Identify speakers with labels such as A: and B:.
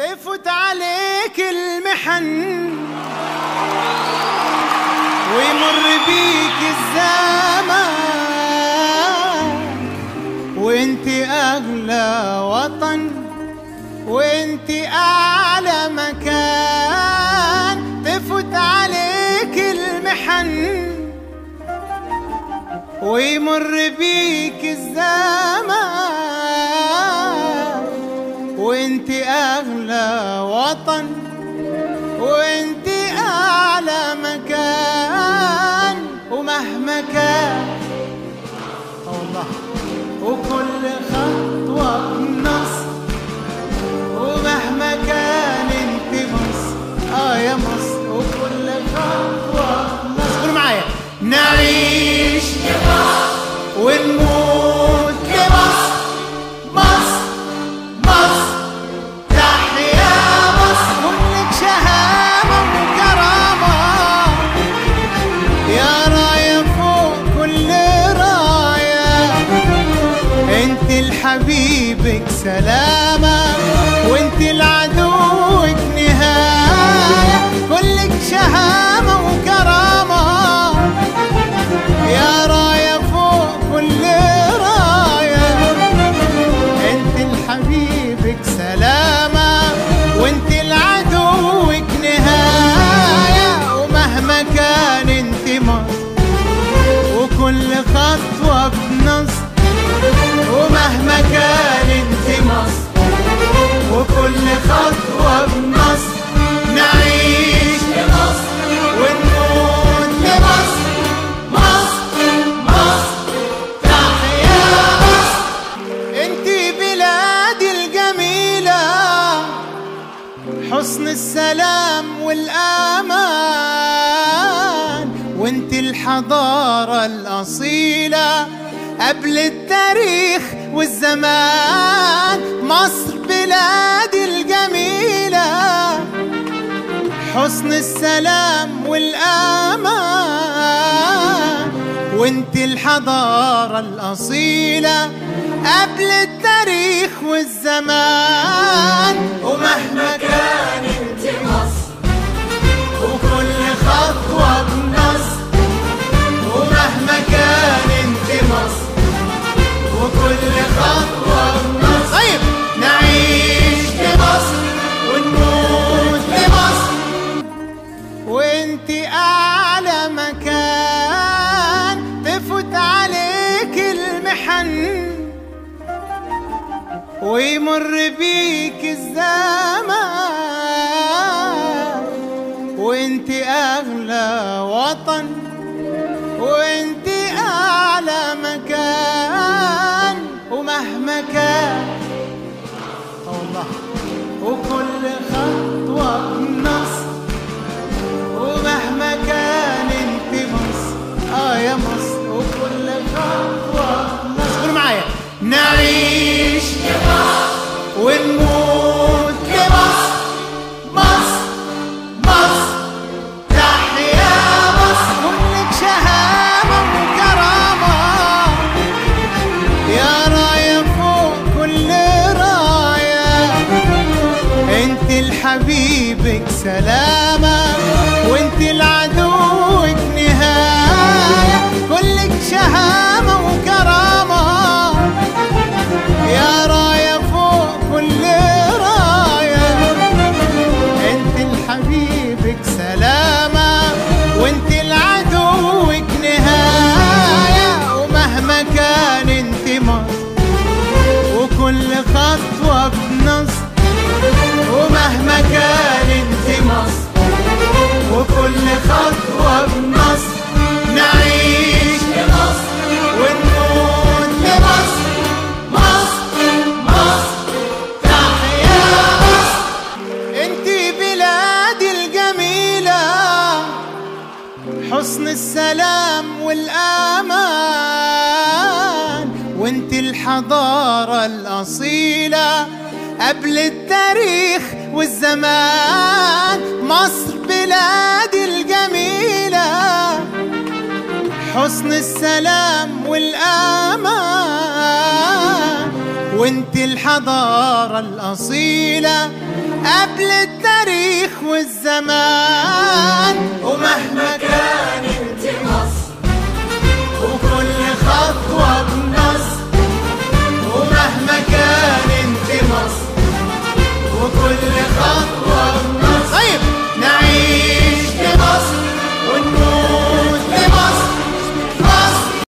A: تفوت عليك المحن ويمر بيك الزمان. وانت أغلى وطن وانت أعلى مكان. تفوت عليك المحن ويمر بيك الزمان. اغلى وطن وأنت أعلى مكان ومهما كان والله وكل خطوه لحبيبك سلامة وانت لعدوك حسن السلام والأمان وانت الحضارة الأصيلة قبل التاريخ والزمان مصر بلادي الجميلة. حسن السلام والأمان وانت الحضارة الأصيلة قبل التاريخ والزمان. ومهما كان ويمر بيك الزمان. وانت أغلى وطن وانت أعلى مكان. ومهما كان وكل خطوة بنصر ومهما كان انت مصر آه يا مصر وكل خطوة لحبيبك سلامة وانت لعدوك السلام والأمان وانت الحضارة الأصيلة قبل التاريخ والزمان. مصر بلادي الجميلة. حسن السلام والأمان وانت الحضارة الأصيلة قبل التاريخ والزمان.